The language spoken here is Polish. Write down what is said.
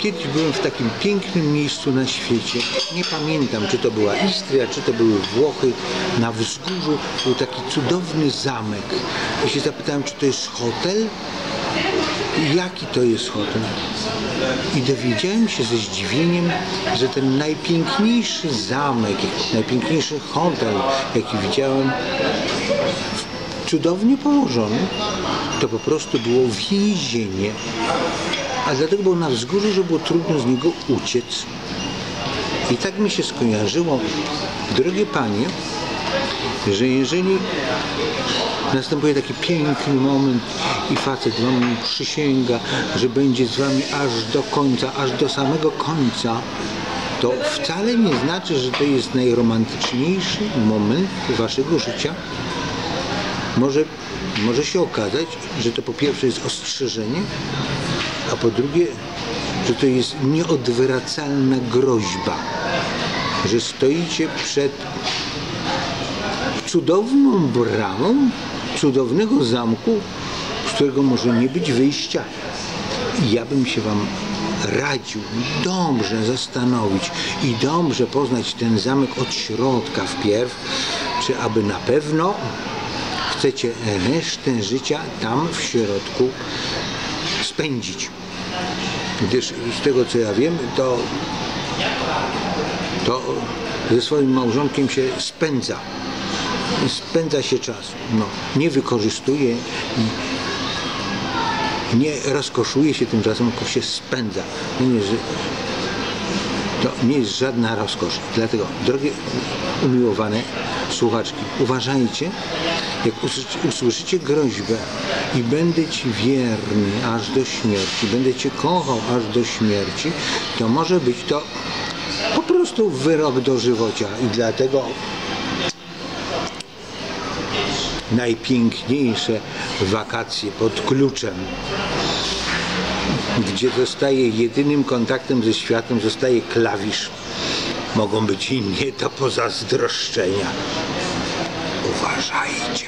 Kiedyś byłem w takim pięknym miejscu na świecie. Nie pamiętam, czy to była Istria, czy to były Włochy. Na wzgórzu był taki cudowny zamek. I się zapytałem, czy to jest hotel? Jaki to jest hotel? I dowiedziałem się ze zdziwieniem, że ten najpiękniejszy zamek, najpiękniejszy hotel, jaki widziałem, cudownie położony, to po prostu było więzienie. A dlatego było na wzgórzu, że było trudno z niego uciec. I tak mi się skojarzyło, drogie panie, że jeżeli następuje taki piękny moment i facet wam przysięga, że będzie z wami aż do końca, aż do samego końca, to wcale nie znaczy, że to jest najromantyczniejszy moment waszego życia. Może, może się okazać, że to po pierwsze jest ostrzeżenie, a po drugie, że to jest nieodwracalna groźba, że stoicie przed cudowną bramą cudownego zamku, z którego może nie być wyjścia. I ja bym się Wam radził dobrze zastanowić i dobrze poznać ten zamek od środka wpierw, czy aby na pewno chcecie resztę życia tam w środku spędzić. Gdyż z tego co ja wiem, to, to ze swoim małżonkiem się spędza. Spędza się czas. No, nie wykorzystuje nie rozkoszuje się tym czasem, tylko się spędza. Nie, że to nie jest żadna rozkosz. Dlatego, drogie umiłowane słuchaczki, uważajcie, jak usłyszy- usłyszycie groźbę i będę Ci wierny aż do śmierci, będę Cię kochał aż do śmierci, to może być to po prostu wyrok do żywocia i dlatego najpiękniejsze wakacje pod kluczem, gdzie zostaje jedynym kontaktem ze światem, zostaje klawisz. Mogą być inni, to pozazdroszczenia. Uważajcie.